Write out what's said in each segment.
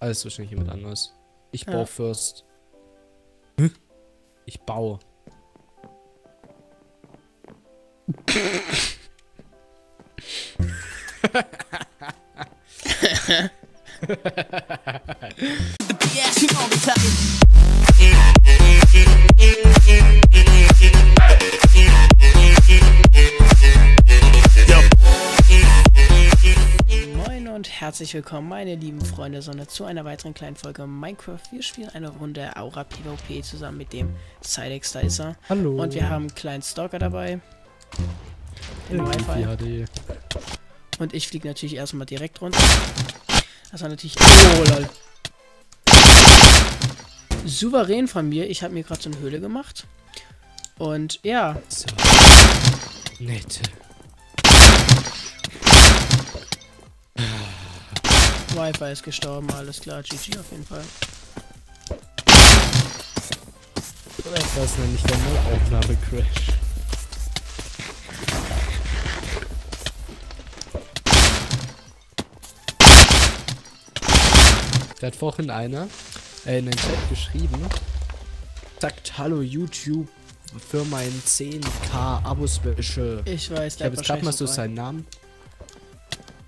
Alles wahrscheinlich jemand anderes. Ich Ja. baue first. Hm? Ich baue. herzlich willkommen, meine lieben Freunde Sonne, zu einer weiteren kleinen Folge Minecraft. Wir spielen eine Runde Aura PvP zusammen mit dem Sidex, da ist er. Hallo. Und wir haben einen kleinen Stalker dabei. In Wi-Fi. Und ich fliege natürlich erstmal direkt runter. Das war natürlich. Oh, lol. Souverän von mir. Ich habe mir gerade so eine Höhle gemacht. Und ja, So. Nett. Wi-Fi ist gestorben, alles klar. GG auf jeden Fall. Vielleicht war es nämlich der Aufnahme-Crash. Da hat vorhin einer äh, in den Chat geschrieben, sagt Hallo YouTube für mein 10k Abo-Special. Ich weiß, Ich habe jetzt gerade mal so seinen Namen.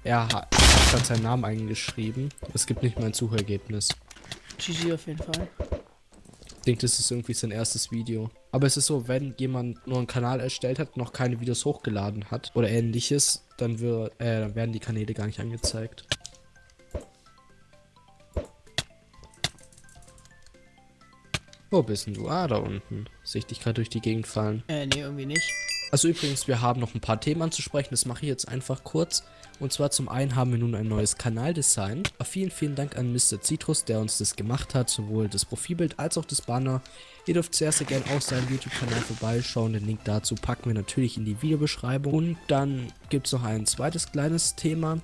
Er hat gerade seinen Namen eingeschrieben. Es gibt nicht mal ein Suchergebnis. GG auf jeden Fall. Ich denke, das ist irgendwie sein erstes Video. Aber es ist so, wenn jemand nur einen Kanal erstellt hat, noch keine Videos hochgeladen hat oder ähnliches, dann, wird, äh, dann werden die Kanäle gar nicht angezeigt. Wo bist denn du? Ah, da unten. Sehe ich dich gerade durch die Gegend fallen. Äh, nee, irgendwie nicht. Also übrigens, wir haben noch ein paar Themen anzusprechen, das mache ich jetzt einfach kurz. Und zwar zum einen haben wir nun ein neues Kanaldesign. Äh, Vielen, vielen Dank an Mr. Citrus, der uns das gemacht hat, sowohl das Profilbild als auch das Banner. Ihr dürft sehr, sehr gerne auf seinem YouTube-Kanal vorbeischauen. Den Link dazu packen wir natürlich in die Videobeschreibung. Und dann gibt es noch ein zweites kleines Thema.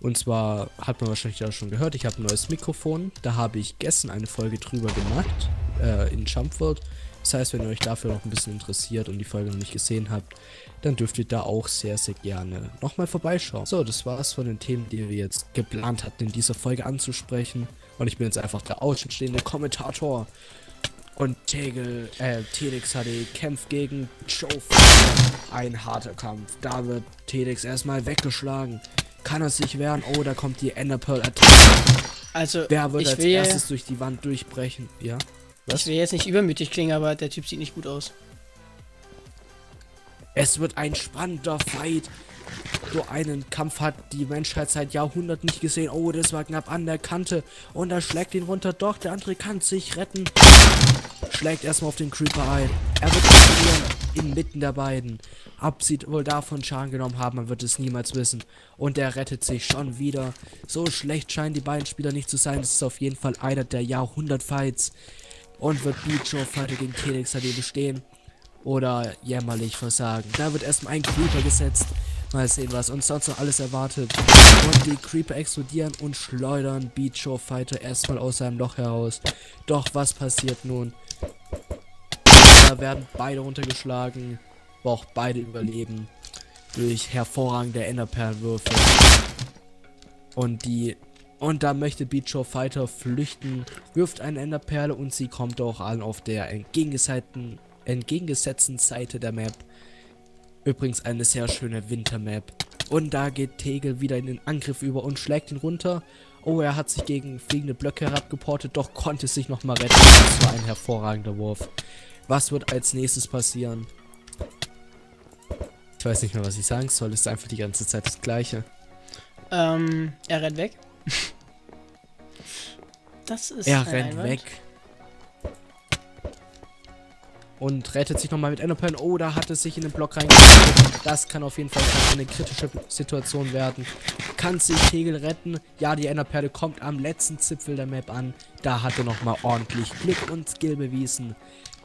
Und zwar hat man wahrscheinlich auch schon gehört, ich habe ein neues Mikrofon. Da habe ich gestern eine Folge drüber gemacht, äh, in Jumpworld. Das heißt, wenn ihr euch dafür noch ein bisschen interessiert und die Folge noch nicht gesehen habt, dann dürft ihr da auch sehr, sehr gerne nochmal vorbeischauen. So, das war's von den Themen, die wir jetzt geplant hatten, in dieser Folge anzusprechen. Und ich bin jetzt einfach der außenstehende Kommentator. Und Tegel, äh, Telix HD kämpft gegen Joe. Ein harter Kampf. Da wird Telix erstmal weggeschlagen. Kann er sich wehren? Oh, da kommt die Enderpearl-Attacke. Also, Wer wird als erstes durch die Wand durchbrechen? Ja? Ich will jetzt nicht übermütig klingen, aber der Typ sieht nicht gut aus. Es wird ein spannender Fight. So einen Kampf hat die Menschheit seit Jahrhunderten nicht gesehen. Oh, das war knapp an der Kante. Und er schlägt ihn runter. Doch, der andere kann sich retten. Schlägt erstmal auf den Creeper ein. Er wird verlieren inmitten der beiden. Ob sie wohl davon Schaden genommen haben, man wird es niemals wissen. Und er rettet sich schon wieder. So schlecht scheinen die beiden Spieler nicht zu sein. Das ist auf jeden Fall einer der Jahrhundert-Fights. Und wird Beat Joe Fighter gegen Telix HD bestehen oder jämmerlich versagen. Da wird erstmal ein Creeper gesetzt. Mal sehen, was uns sonst noch alles erwartet. Und die Creeper explodieren und schleudern Beat Show Fighter erstmal aus seinem Loch heraus. Doch was passiert nun? Da werden beide runtergeschlagen, aber auch beide überleben durch hervorragende Enderperlenwürfe. Und die und da möchte Beat Show Fighter flüchten, wirft eine Enderperle und sie kommt auch an auf der entgegengesetzten, entgegengesetzten Seite der Map. Übrigens eine sehr schöne Wintermap. Und da geht Tegel wieder in den Angriff über und schlägt ihn runter. Oh, er hat sich gegen fliegende Blöcke herabgeportet, doch konnte sich nochmal retten. Das war ein hervorragender Wurf. Was wird als nächstes passieren? Ich weiß nicht mehr, was ich sagen soll. Es ist einfach die ganze Zeit das Gleiche. Ähm, er rennt weg. Das ist Er rennt Einwand. weg. Und rettet sich nochmal mit Enderpearl. Oh, da hat es sich in den Block reingeschickt. Das kann auf jeden Fall eine kritische Situation werden. Kann sich Tegel retten? Ja, die Enderperle kommt am letzten Zipfel der Map an. Da hat er nochmal ordentlich Glück und Skill bewiesen.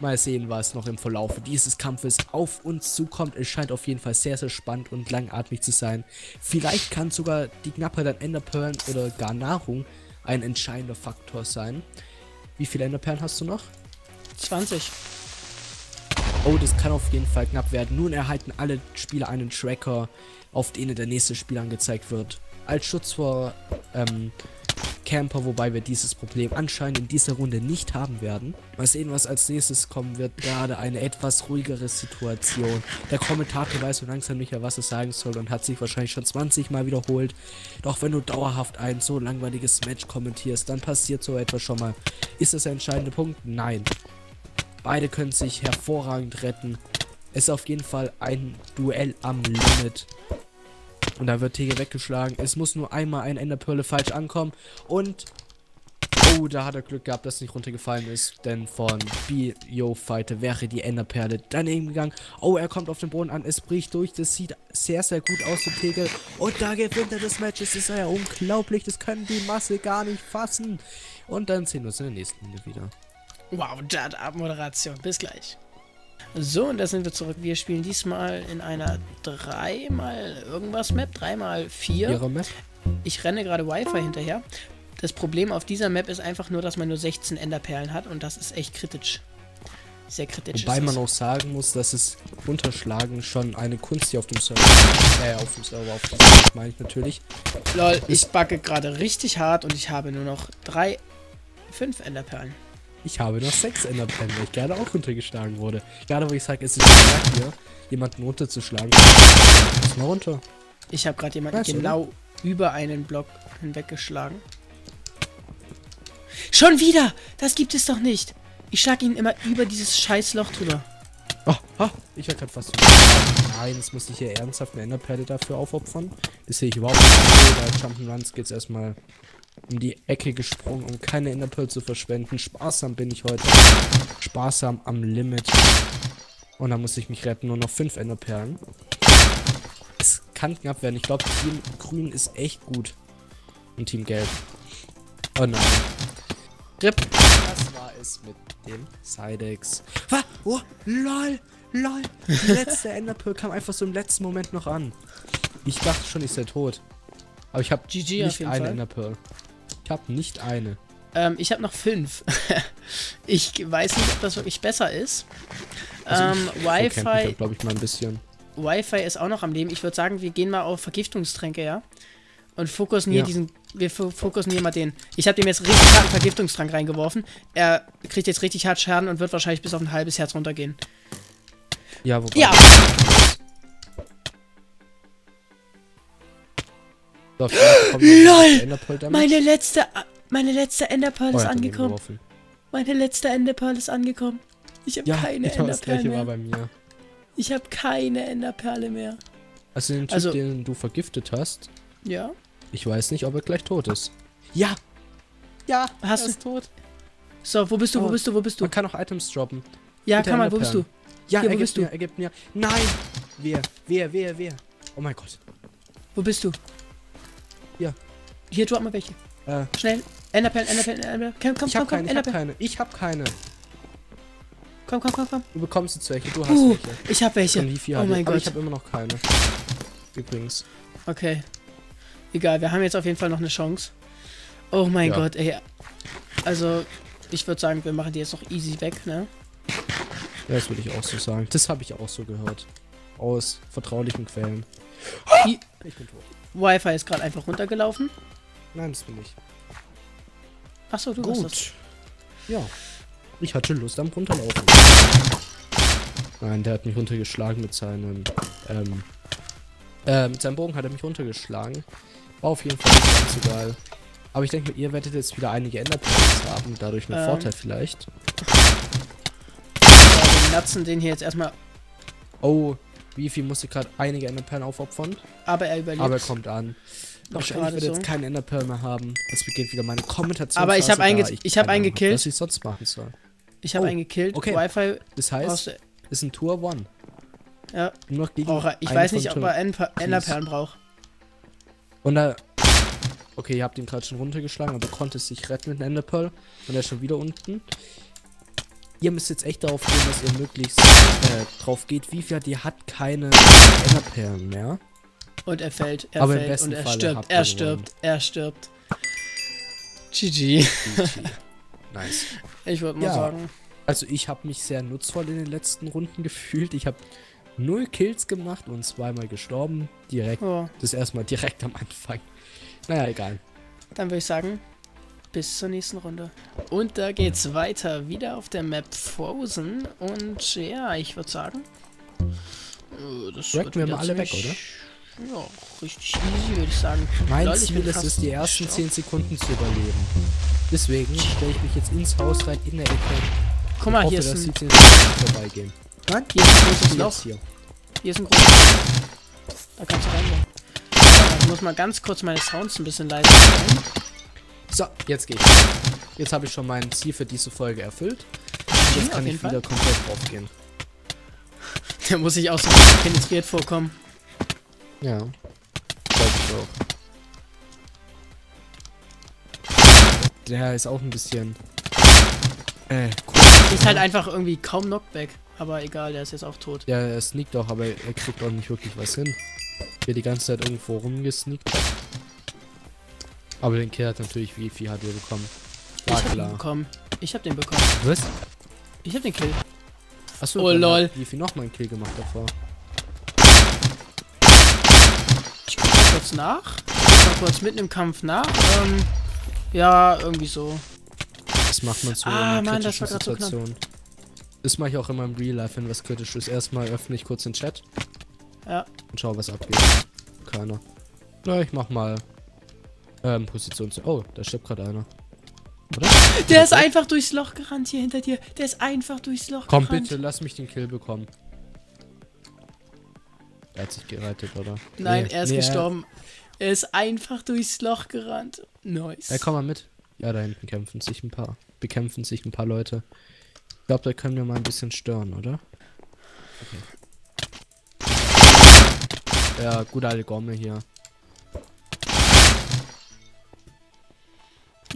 Mal sehen, was noch im Verlauf dieses Kampfes auf uns zukommt. Es scheint auf jeden Fall sehr, sehr spannend und langatmig zu sein. Vielleicht kann sogar die Knappheit an Enderperlen oder gar Nahrung ein entscheidender Faktor sein. Wie viele Enderperlen hast du noch? 20. Oh, das kann auf jeden Fall knapp werden. Nun erhalten alle Spieler einen Tracker, auf denen der nächste Spieler angezeigt wird. Als Schutz vor ähm, Camper, wobei wir dieses Problem anscheinend in dieser Runde nicht haben werden. Mal sehen, was als nächstes kommen wird. Gerade eine etwas ruhigere Situation. Der Kommentator weiß so langsam nicht mehr, was er sagen soll und hat sich wahrscheinlich schon 20 Mal wiederholt. Doch wenn du dauerhaft ein so langweiliges Match kommentierst, dann passiert so etwas schon mal. Ist das der entscheidende Punkt? Nein. Beide können sich hervorragend retten. Es ist auf jeden Fall ein Duell am Limit. Und da wird Tege weggeschlagen. Es muss nur einmal ein Enderperle falsch ankommen. Und. Oh, da hat er Glück gehabt, dass es nicht runtergefallen ist. Denn von Bio Fighter wäre die Enderperle daneben gegangen. Oh, er kommt auf den Boden an. Es bricht durch. Das sieht sehr, sehr gut aus für Tegel. Und da gewinnt er das Match. Es ist ja unglaublich. Das können die Masse gar nicht fassen. Und dann sehen wir uns in der nächsten Runde wieder. Wow, Jad Abmoderation. Bis gleich. So, und da sind wir zurück. Wir spielen diesmal in einer 3 mal irgendwas Map, 3 mal 4. Ihre Map? Ich renne gerade Wi-Fi hinterher. Das Problem auf dieser Map ist einfach nur, dass man nur 16 Enderperlen hat und das ist echt kritisch. Sehr kritisch. Wobei man auch sagen muss, dass es Unterschlagen schon eine Kunst hier auf dem Server Äh, auf dem Server, auf dem Server meine ich natürlich. Lol, ich backe gerade richtig hart und ich habe nur noch 3, 5 Enderperlen. Ich habe noch sechs Enderperlen, weil ich gerade auch runtergeschlagen wurde. Gerade wo ich sage, es ist schwer hier, jemanden runterzuschlagen. Lass mal runter. Ich habe gerade jemanden Weißt genau über einen Block hinweggeschlagen. Schon wieder! Das gibt es doch nicht! Ich schlag ihn immer über dieses scheiß Loch drüber. Oh, oh, ich war gerade fast. Nein, jetzt muss ich hier ernsthaft eine Enderperle dafür aufopfern. Das sehe ich überhaupt nicht. Bei Jump'n'Runs geht es erstmal um die Ecke gesprungen, um keine Enderpearl zu verschwenden. Sparsam bin ich heute. Sparsam am Limit. Und dann muss ich mich retten. Nur noch fünf Enderperlen. Es kann knapp werden. Ich glaube, Team Grün ist echt gut. Und Team Gelb. Oh nein. RIP. Das war es mit dem Sidex. Was? Oh, lol. Lol. Die letzte Enderpearl kam einfach so im letzten Moment noch an. Ich dachte schon, ich sei tot. Aber ich habe GG auf nicht jeden eine Fall. Enderpearl. Ich habe nicht eine. Ähm, ich habe noch fünf. ich weiß nicht, ob das wirklich besser ist. Also ähm, Wi-Fi, glaube ich, mal ein bisschen. Wi-Fi ist auch noch am Leben. Ich würde sagen, wir gehen mal auf Vergiftungstränke, ja? Und fokussen hier Ja. diesen. Wir fo- fokussen hier mal den. Ich habe dem jetzt richtig harten Vergiftungstrank reingeworfen. Er kriegt jetzt richtig hart Schaden und wird wahrscheinlich bis auf ein halbes Herz runtergehen. Ja, wobei. Ja! So, LOL! Meine letzte. Meine letzte Enderpearl Oh, ist angekommen. Meine letzte Enderpearl ist angekommen. Ich habe Ja, keine das Enderperle gleiche war mehr. bei mir. Ich habe keine Enderperle mehr. Also den Typ, Also- den du vergiftet hast, Ja? ich weiß nicht, ob er gleich tot ist. Ja! Ja, Hast er du- ist tot. So, wo bist du? Wo Oh. bist du? Wo bist du? Man kann auch Items droppen. Ja, mit der kann man. Wo bist du? Ja, Hier, er wo gibt bist du? mir, er gibt mir. Nein! Wer? Wer, wer, wer? Oh mein Gott. Wo bist du? Hier. Hier, drop mal welche. Äh, Schnell. Enderperlen, Enderperlen, Enderperlen. Komm, komm, ich komm, hab komm, keine, ich hab keine. Ich hab keine. Komm, komm, komm, komm. Du bekommst jetzt welche, du hast Uh, welche. ich hab welche. Oh ich? mein Aber ich Gott. habe immer noch keine. Übrigens. Okay. Egal, wir haben jetzt auf jeden Fall noch eine Chance. Oh mein Ja. Gott, ey. Also, ich würde sagen, wir machen die jetzt noch easy weg, ne? Ja, das würde ich auch so sagen. Das habe ich auch so gehört. Aus vertraulichen Quellen. I Ich bin tot. Wi-Fi ist gerade einfach runtergelaufen. Nein, das bin ich. Achso, du warst das. Gut. Ja. Ich hatte Lust am Runterlaufen. Nein, der hat mich runtergeschlagen mit seinem, ähm, äh, mit seinem Bogen hat er mich runtergeschlagen. War auf jeden Fall nicht so geil. Aber ich denke, ihr werdet jetzt wieder einige Enderperls haben, dadurch einen Ähm. Vorteil vielleicht. Ja, wir natzen den hier jetzt erstmal. Oh, wie viel musste gerade einige Enderperlen aufopfern? Aber er überlebt. Aber er kommt an. Gerade wird er so. jetzt keinen Enderpearl mehr haben. Es beginnt wieder meine Kommentation. Aber ich hab einge- ich hab einen gekillt. Was ich sonst machen soll. Ich habe Oh, einen gekillt. okay. Wi-Fi Das heißt, ist ein Tour One. Ja, Nur noch gegen er. Ich einen weiß nicht, ob er Enderperlen braucht. Und er. Okay, ihr habt ihn gerade schon runtergeschlagen, aber konnte sich retten mit einem Enderpearl. Und er ist schon wieder unten. Ihr müsst jetzt echt darauf gehen, dass ihr möglichst äh, drauf geht. Wie viel hat keine Enderperlen mehr? Und er fällt, er Aber fällt und er Falle stirbt, er stirbt, er stirbt. GG. nice. Ich würde mal Ja. sagen. Also ich habe mich sehr nutzvoll in den letzten Runden gefühlt. Ich habe null Kills gemacht und zweimal gestorben. Direkt. Oh, Das erstmal direkt am Anfang. Naja, egal. dann würde ich sagen, bis zur nächsten Runde. Und da geht's weiter, wieder auf der Map Frozen. Und ja, ich würde sagen, äh, das Racken wird wir mal alle weg, ziemlich- Ja, richtig easy, würde ich sagen. Mein Leute, Ziel ist es, die ersten gestorben. 10 Sekunden zu überleben. Deswegen stelle ich mich jetzt ins Haus rein, in der Ecke. Guck mal, hoffe, hier ist ein, die 10 Sekunden vorbeigehen. Nein, hier ist ein großes Loch. hier. Hier ist ein großes Loch. Da kannst du reingehen. Ich muss mal ganz kurz meine Sounds ein bisschen leiser stellen. So, jetzt geht's. Jetzt habe ich schon mein Ziel für diese Folge erfüllt. Jetzt kann ich Fall. wieder komplett draufgehen. Der muss sich auch so ein bisschen penetriert vorkommen. Ja. Glaube ich auch. Der ist auch ein bisschen. Äh, cool. Ist halt einfach irgendwie kaum Knockback. Aber egal, der ist jetzt auch tot. Ja, er sneakt auch, aber er kriegt auch nicht wirklich was hin. Der die ganze Zeit irgendwo rumgesneakt. Aber den Kill hat natürlich wie viel hat er bekommen. Ich War hab den klar. bekommen. Ich hab den bekommen. Was? Ich hab den Kill. Achso, Oh, lol. Wie viel noch mal einen Kill gemacht davor? Ich guck mal kurz nach. Ich guck mal kurz mitten im Kampf nach. Ähm, ja, irgendwie so. Das macht man so Ah, in Mann, das kritischen grad so. Situationen. Das mache ich auch immer im Real Life, wenn was kritisch ist. Erstmal öffne ich kurz den Chat Ja. und schau, was abgeht. Keiner. Na, ich mach mal ähm, Position zu. Oh, da stirbt gerade einer. Oder? Der ist einfach durchs Loch gerannt hier hinter dir. Der ist einfach durchs Loch Komm gerannt. bitte, lass mich den Kill bekommen. Er hat sich gerettet, oder? Nein, Nee, er ist nee, gestorben. Er ist einfach durchs Loch gerannt. Nice. Ja, komm mal mit. Ja, da hinten kämpfen sich ein paar. Bekämpfen sich ein paar Leute. Ich glaube, da können wir mal ein bisschen stören, oder? Okay. Ja, gut alte Gomme hier.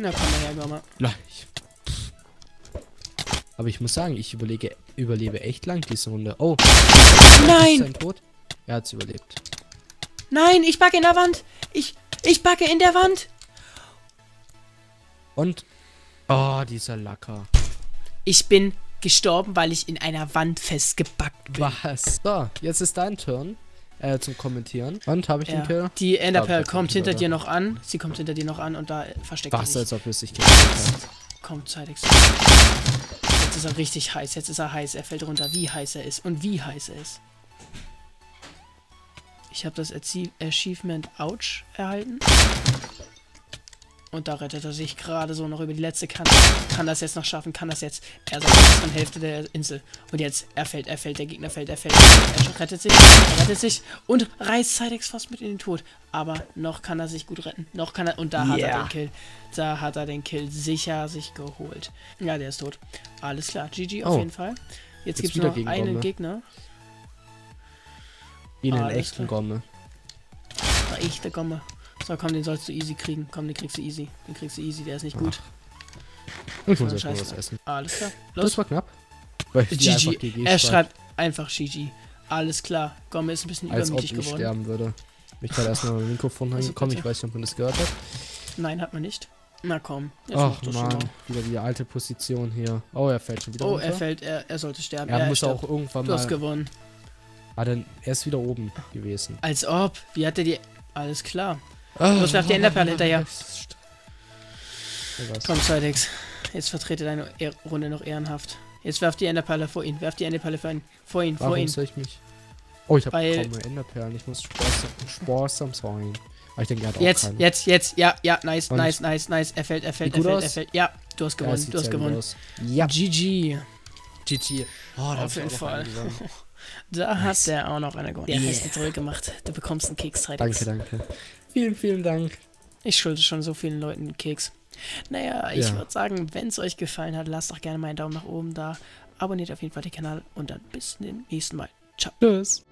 Na komm mal her. Gleich. Aber ich muss sagen, ich überlege, überlebe echt lang diese Runde. Oh, Nein! Er hat's überlebt. Nein, ich backe in der Wand. Ich, ich backe in der Wand. Und. Oh, dieser Lacker. Ich bin gestorben, weil ich in einer Wand festgebackt bin. Was? So, jetzt ist dein Turn. Äh, zum Kommentieren. Und habe ich Ja. den Kill? Die Enderpearl kommt hinter dir noch an. Sie kommt hinter dir noch an und da versteckt er Was, sich. als ob es sich. Kommt, Zeidex. Jetzt ist er richtig heiß. Jetzt ist er heiß. Er fällt runter. Wie heiß er ist. Und wie heiß er ist. Ich habe das Achie- Achievement Ouch erhalten. Und da rettet er sich gerade so noch über die letzte Kante. Kann das jetzt noch schaffen? Kann das jetzt? Er sagt, das ist Hälfte der Insel. Und jetzt, er fällt, er fällt, der Gegner fällt, er fällt. Er rettet sich, er rettet sich und reißt Cydex fast mit in den Tod. Aber noch kann er sich gut retten. Noch kann er, und da hat er den Kill. Da hat er den Kill sicher sich geholt. Ja, der ist tot. Alles klar, GG auf Oh. jeden Fall. Jetzt, Jetzt gibt's wieder noch einen. Gegner. Wie einen echten. Gomme. Ich, der Gomme. So, komm, den sollst du easy kriegen. Komm, den kriegst du easy. Den kriegst du easy, der ist nicht gut. Ich muss erst mal was essen. Alles klar. Das Los. war knapp. Weil einfach GG. GG Er schreibt, einfach GG. Alles klar. Gomme ist ein bisschen als ob übermütig ich geworden. sterben würde. Ich gerade erstmal mein Mikrofon reingekommen. Ich weiß nicht, ob man das gehört hat. Nein, hat man nicht. Na komm. Jetzt Ach man, mal. wieder die alte Position hier. Oh, er fällt schon wieder Oh, runter. er fällt. Er, er sollte sterben. Er Ja, muss stirbt. auch irgendwann Du hast mal. gewonnen. Ah, dann, er ist wieder oben gewesen. Als ob. Wie hat er die... Alles klar. Ah, Los, werf die Enderperle hinterher. Ja? Komm, Cydex. Jetzt vertrete deine Ehr Runde noch ehrenhaft. Jetzt werf die Enderperle vor ihn. Werf die Enderperle vor ihn. Vor ihn, vor Warum ihn. soll ich mich... Oh, ich habe kaum Enderperlen. Ich muss sparsam, sparsam sein. Aber ich denke, er hat auch Jetzt, keine. jetzt, jetzt. Ja, ja, nice, Und? nice, nice, nice. Er fällt, er fällt, er fällt, er fällt. Ja, du hast Ja, gewonnen. sieht du hast gewonnen. aus. Ja, GG. GG. Oh, auf jeden Fall. da nice. hat der auch noch eine gewonnen. Yeah. Hast du toll gemacht. Du bekommst einen Keks, Danke, danke. Vielen, vielen Dank. Ich schulde schon so vielen Leuten einen Keks. Naja, ich ja. würde sagen, wenn es euch gefallen hat, lasst doch gerne mal einen Daumen nach oben da. Abonniert auf jeden Fall den Kanal und dann bis zum nächsten Mal. Ciao. Tschüss.